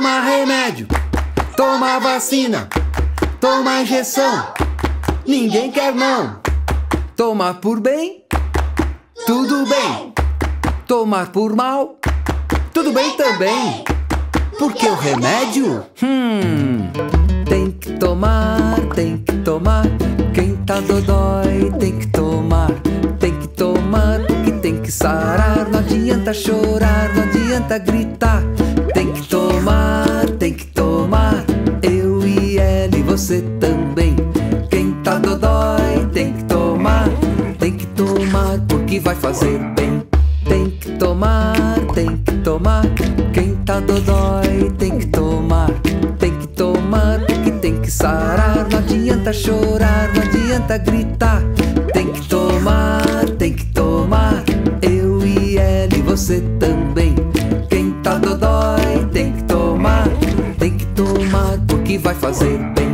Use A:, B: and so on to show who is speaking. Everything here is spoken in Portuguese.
A: Toma remédio, toma vacina, toma injeção. Ninguém quer não. Tomar por bem, tudo bem. Tomar por mal, tudo bem também. Porque o remédio, hum, tem que tomar, tem que tomar. Quem tá dodói tem que tomar, tem que tomar, porque tem que sarar. Não adianta chorar, não adianta gritar. Você também. Quem tá dodói tem que tomar, tem que tomar porque vai fazer bem. Tem que tomar, tem que tomar. Quem tá dodói tem que tomar, tem que tomar porque tem que sarar. Não adianta chorar, não adianta gritar. Tem que tomar, tem que tomar. Eu e ela e você também. Quem tá dodói tem que tomar, tem que tomar porque vai fazer bem.